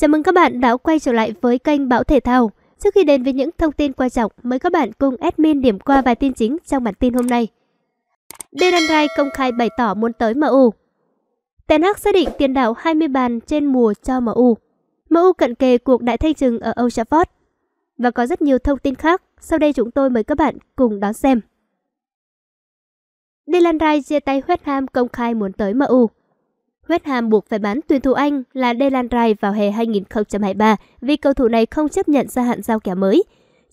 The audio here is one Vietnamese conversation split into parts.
Chào mừng các bạn đã quay trở lại với kênh bão Thể Thao. Trước khi đến với những thông tin quan trọng, mời các bạn cùng admin điểm qua vài tin chính trong bản tin hôm nay. Dejan Rai công khai bày tỏ muốn tới MU. Ten Hag xác định tiền đạo 20 bàn trên mùa cho MU. MU cận kề cuộc đại thanh trừng ở Old Trafford. Và có rất nhiều thông tin khác, sau đây chúng tôi mời các bạn cùng đón xem. Dylan Rai chia tay West Ham công khai muốn tới MU. West Ham buộc phải bán tuyển thủ Anh là Delan Rice vào hè 2023 vì cầu thủ này không chấp nhận gia hạn giao kèo mới.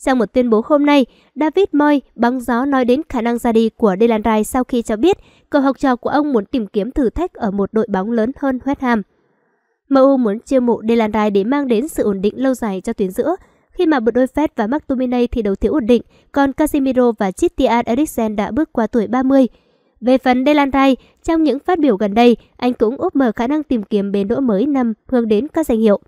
Trong một tuyên bố hôm nay, David Moy băng gió nói đến khả năng ra đi của Delan Rice sau khi cho biết cậu học trò của ông muốn tìm kiếm thử thách ở một đội bóng lớn hơn West Ham. MU muốn chiêu mộ Delan Rice để mang đến sự ổn định lâu dài cho tuyến giữa, khi mà bộ đôi Fed và McTominay thì đầu thiếu ổn định, còn Casemiro và Christian Eriksen đã bước qua tuổi 30. Về phần Delan trong những phát biểu gần đây, anh cũng úp mở khả năng tìm kiếm bến đỗ mới năm hướng đến các danh hiệu.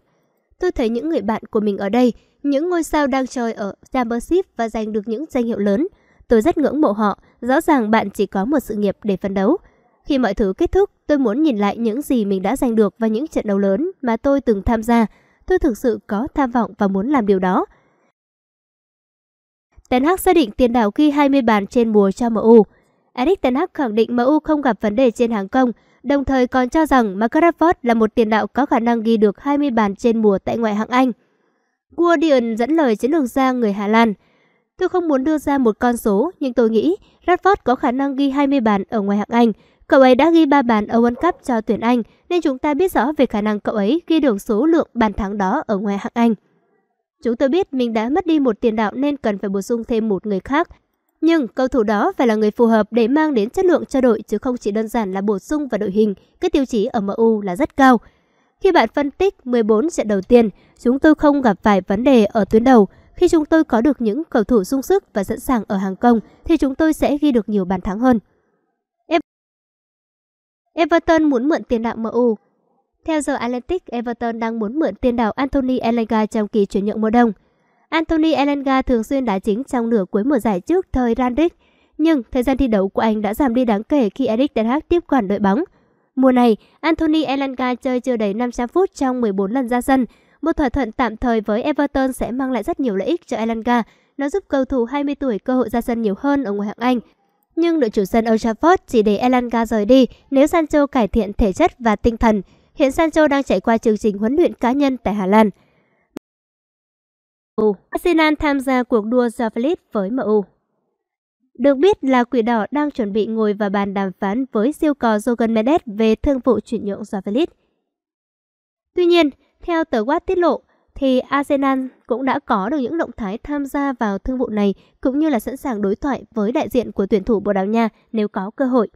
Tôi thấy những người bạn của mình ở đây, những ngôi sao đang chơi ở Championship và giành được những danh hiệu lớn. Tôi rất ngưỡng mộ họ, rõ ràng bạn chỉ có một sự nghiệp để phấn đấu. Khi mọi thứ kết thúc, tôi muốn nhìn lại những gì mình đã giành được và những trận đấu lớn mà tôi từng tham gia. Tôi thực sự có tham vọng và muốn làm điều đó. Ten Hag xác định tiền đạo ghi 20 bàn trên mùa cho MU. Eric Ten Hag khẳng định MU không gặp vấn đề trên hàng công, đồng thời còn cho rằng Marcus Rashford là một tiền đạo có khả năng ghi được 20 bàn trên mùa tại ngoại hạng Anh. Guardian dẫn lời chiến lược gia người Hà Lan. Tôi không muốn đưa ra một con số, nhưng tôi nghĩ Rashford có khả năng ghi 20 bàn ở ngoại hạng Anh. Cậu ấy đã ghi 3 bàn ở World Cup cho tuyển Anh, nên chúng ta biết rõ về khả năng cậu ấy ghi được số lượng bàn thắng đó ở ngoại hạng Anh. Chúng tôi biết mình đã mất đi một tiền đạo nên cần phải bổ sung thêm một người khác nhưng cầu thủ đó phải là người phù hợp để mang đến chất lượng cho đội chứ không chỉ đơn giản là bổ sung vào đội hình. Các tiêu chí ở MU là rất cao. Khi bạn phân tích 14 trận đầu tiên, chúng tôi không gặp phải vấn đề ở tuyến đầu. Khi chúng tôi có được những cầu thủ sung sức và sẵn sàng ở hàng công thì chúng tôi sẽ ghi được nhiều bàn thắng hơn. Everton muốn mượn tiền đạo MU. Theo giờ Atlantic, Everton đang muốn mượn tiền đạo Anthony Elanga trong kỳ chuyển nhượng mùa đông. Anthony Elanga thường xuyên đá chính trong nửa cuối mùa giải trước thời Randrick, nhưng thời gian thi đấu của anh đã giảm đi đáng kể khi Eric ten Hag tiếp quản đội bóng. Mùa này, Anthony Elanga chơi chưa đầy 500 phút trong 14 lần ra sân. Một thỏa thuận tạm thời với Everton sẽ mang lại rất nhiều lợi ích cho Elanga. Nó giúp cầu thủ 20 tuổi cơ hội ra sân nhiều hơn ở ngoại hạng Anh. Nhưng đội chủ sân Old Trafford chỉ để Elanga rời đi nếu Sancho cải thiện thể chất và tinh thần. Hiện Sancho đang trải qua chương trình huấn luyện cá nhân tại Hà Lan. Arsenal tham gia cuộc đua Javelit với MU. Được biết là Quỷ Đỏ đang chuẩn bị ngồi vào bàn đàm phán với siêu cò Jogan Mendes về thương vụ chuyển nhượng Javelit. Tuy nhiên, theo tờ Watt tiết lộ, thì Arsenal cũng đã có được những động thái tham gia vào thương vụ này cũng như là sẵn sàng đối thoại với đại diện của tuyển thủ Bồ Đào Nha nếu có cơ hội.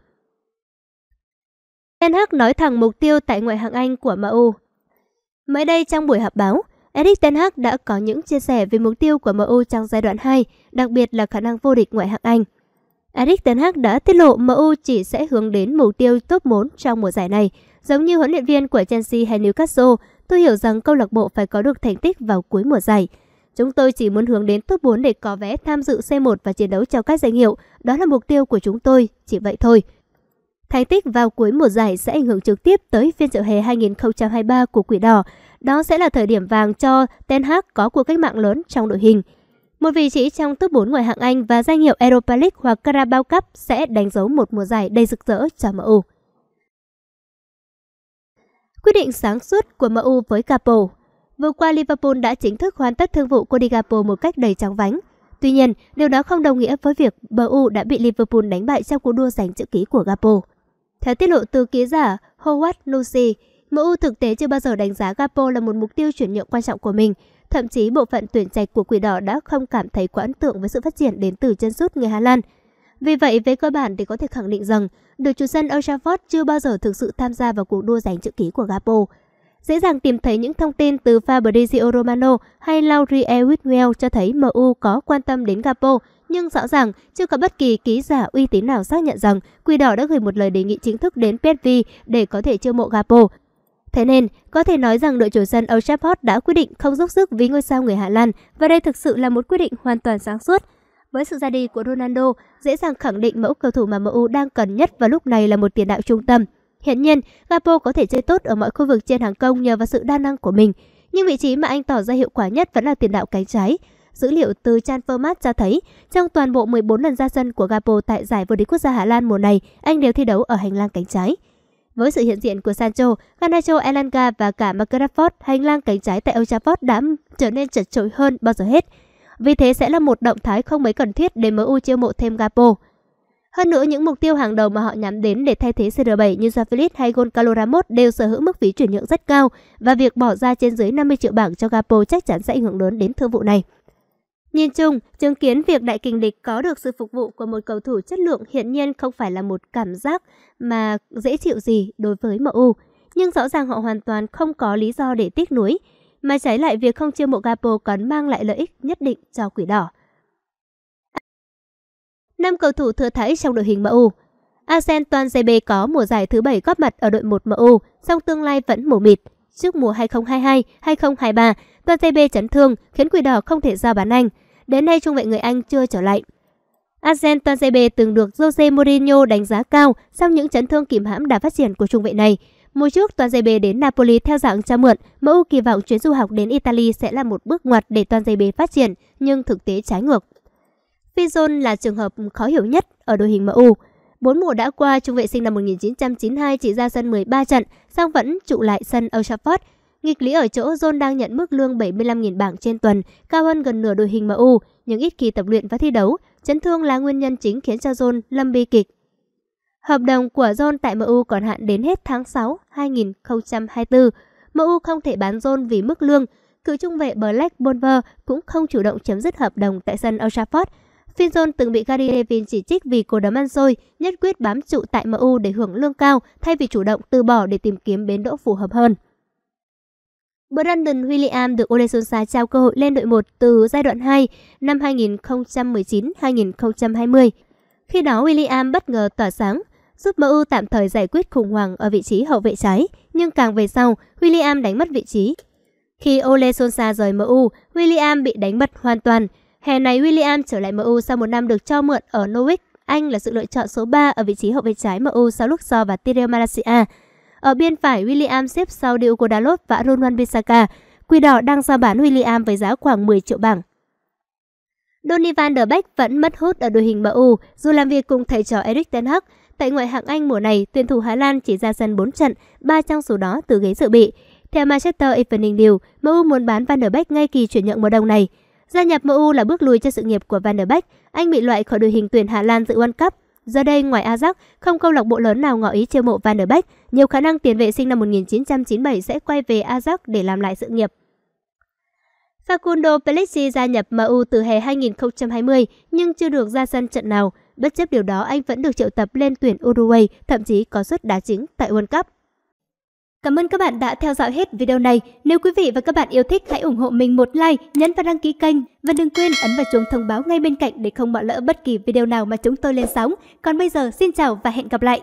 Ten Hag nói thẳng mục tiêu tại ngoại hạng Anh của MU. Mới đây trong buổi họp báo, Erik ten Hag đã có những chia sẻ về mục tiêu của MU trong giai đoạn 2, đặc biệt là khả năng vô địch ngoại hạng Anh. Erik ten Hag đã tiết lộ MU chỉ sẽ hướng đến mục tiêu top 4 trong mùa giải này. Giống như huấn luyện viên của Chelsea hay Newcastle, tôi hiểu rằng câu lạc bộ phải có được thành tích vào cuối mùa giải. Chúng tôi chỉ muốn hướng đến top 4 để có vé tham dự C1 và chiến đấu cho các danh hiệu. Đó là mục tiêu của chúng tôi, chỉ vậy thôi. Thành tích vào cuối mùa giải sẽ ảnh hưởng trực tiếp tới phiên chợ hè 2023 của Quỷ Đỏ. Đó sẽ là thời điểm vàng cho Ten Hag có cuộc cách mạng lớn trong đội hình. Một vị trí trong top 4 ngoại hạng Anh và danh hiệu Europa League hoặc Carabao Cup sẽ đánh dấu một mùa giải đầy rực rỡ cho MU. Quyết định sáng suốt của MU với Capo Vừa qua Liverpool đã chính thức hoàn tất thương vụ Cody Gapo một cách đầy chóng vánh. Tuy nhiên, điều đó không đồng nghĩa với việc MU đã bị Liverpool đánh bại trong cuộc đua giành chữ ký của Gapo. Theo tiết lộ từ ký giả Howard Lucy, MU thực tế chưa bao giờ đánh giá Gapo là một mục tiêu chuyển nhượng quan trọng của mình. Thậm chí bộ phận tuyển trạch của Quỷ Đỏ đã không cảm thấy quá ấn tượng với sự phát triển đến từ chân sút người Hà Lan. Vì vậy, về cơ bản thì có thể khẳng định rằng đội chủ sân Old Trafford chưa bao giờ thực sự tham gia vào cuộc đua giành chữ ký của Gapo. Dễ dàng tìm thấy những thông tin từ Fabrizio Romano hay Laurie Whitwell cho thấy MU có quan tâm đến Gapo, nhưng rõ ràng chưa có bất kỳ ký giả uy tín nào xác nhận rằng Quỷ Đỏ đã gửi một lời đề nghị chính thức đến PSV để có thể chiêu mộ Gapo. Thế nên, có thể nói rằng đội chủ sân Old Trafford đã quyết định không giúp sức với ngôi sao người Hà Lan và đây thực sự là một quyết định hoàn toàn sáng suốt. Với sự ra đi của Ronaldo, dễ dàng khẳng định mẫu cầu thủ mà MU đang cần nhất vào lúc này là một tiền đạo trung tâm. Hiện nhiên, Gapo có thể chơi tốt ở mọi khu vực trên hàng công nhờ vào sự đa năng của mình. Nhưng vị trí mà anh tỏ ra hiệu quả nhất vẫn là tiền đạo cánh trái. Dữ liệu từ Transfermarkt cho thấy, trong toàn bộ 14 lần ra sân của Gapo tại giải vô địch quốc gia Hà Lan mùa này, anh đều thi đấu ở hành lang cánh trái. Với sự hiện diện của Sancho, Garnacho, Elanga và cả Marcus hành lang cánh trái tại Old Trafford đã trở nên chật chội hơn bao giờ hết. Vì thế sẽ là một động thái không mấy cần thiết để MU chiêu mộ thêm Gapo. Hơn nữa, những mục tiêu hàng đầu mà họ nhắm đến để thay thế CR7 như Zafilis hay Goncalo Ramos đều sở hữu mức phí chuyển nhượng rất cao và việc bỏ ra trên dưới 50 triệu bảng cho Gapo chắc chắn sẽ ảnh hưởng lớn đến thương vụ này. Nhìn chung, chứng kiến việc đại kình địch có được sự phục vụ của một cầu thủ chất lượng hiện nhiên không phải là một cảm giác mà dễ chịu gì đối với MU. Nhưng rõ ràng họ hoàn toàn không có lý do để tiếc nuối, mà trái lại việc không chiêu mộ Gapo còn mang lại lợi ích nhất định cho quỷ đỏ. Năm cầu thủ thừa thãi trong đội hình MU Arsen Toàn GB có mùa giải thứ 7 góp mặt ở đội 1 MU, song tương lai vẫn mù mịt. Trước mùa 2022-2023, Toàn GB chấn thương khiến Quỷ Đỏ không thể giao bán anh. Đến nay trung vệ người Anh chưa trở lại. Arsen Toàn GB từng được Jose Mourinho đánh giá cao sau những chấn thương kìm hãm đà phát triển của trung vệ này. Mùa trước, Toàn GB đến Napoli theo dạng cho mượn. MU kỳ vọng chuyến du học đến Italy sẽ là một bước ngoặt để Toàn GB phát triển, nhưng thực tế trái ngược. Fizon là trường hợp khó hiểu nhất ở đội hình MU. Bốn mùa đã qua, trung vệ sinh năm 1992 chỉ ra sân 13 trận, song vẫn trụ lại sân Old Trafford. Nghịch lý ở chỗ John đang nhận mức lương 75.000 bảng trên tuần, cao hơn gần nửa đội hình MU, nhưng ít kỳ tập luyện và thi đấu. Chấn thương là nguyên nhân chính khiến cho John lâm bi kịch. Hợp đồng của John tại MU còn hạn đến hết tháng 6 2024. MU không thể bán John vì mức lương. Cựu trung vệ Black Bonver cũng không chủ động chấm dứt hợp đồng tại sân Old Trafford. Finzon từng bị Gary Neville chỉ trích vì cô đấm ăn xôi, nhất quyết bám trụ tại MU để hưởng lương cao thay vì chủ động từ bỏ để tìm kiếm bến đỗ phù hợp hơn. Brandon William được Ole Solskjaer trao cơ hội lên đội 1 từ giai đoạn 2 năm 2019-2020. Khi đó William bất ngờ tỏa sáng, giúp MU tạm thời giải quyết khủng hoảng ở vị trí hậu vệ trái, nhưng càng về sau, William đánh mất vị trí. Khi Ole Solskjaer rời MU, William bị đánh bật hoàn toàn, Hè này William trở lại MU sau một năm được cho mượn ở Norwich. Anh là sự lựa chọn số 3 ở vị trí hậu vệ trái MU sau Luxor và Tireo Malaysia. Ở biên phải, William xếp sau Diogo Dalot và Ronwan Bissaka. Quỷ đỏ đang giao bán William với giá khoảng 10 triệu bảng. Donny van der Beek vẫn mất hút ở đội hình MU dù làm việc cùng thầy trò Erik Ten Hag. Tại ngoại hạng Anh mùa này, tuyển thủ Hà Lan chỉ ra sân 4 trận, 3 trong số đó từ ghế dự bị. Theo Manchester Evening News, MU muốn bán Van der Beek ngay kỳ chuyển nhượng mùa đông này. Gia nhập MU là bước lùi cho sự nghiệp của Van der Beek. Anh bị loại khỏi đội hình tuyển Hà Lan dự World Cup. Giờ đây, ngoài Ajax, không câu lạc bộ lớn nào ngỏ ý chiêu mộ Van der Beek. Nhiều khả năng tiền vệ sinh năm 1997 sẽ quay về Ajax để làm lại sự nghiệp. Facundo Pellegrini gia nhập MU từ hè 2020 nhưng chưa được ra sân trận nào. Bất chấp điều đó, anh vẫn được triệu tập lên tuyển Uruguay, thậm chí có suất đá chính tại World Cup. Cảm ơn các bạn đã theo dõi hết video này. Nếu quý vị và các bạn yêu thích hãy ủng hộ mình một like, nhấn vào đăng ký kênh và đừng quên ấn vào chuông thông báo ngay bên cạnh để không bỏ lỡ bất kỳ video nào mà chúng tôi lên sóng. Còn bây giờ xin chào và hẹn gặp lại.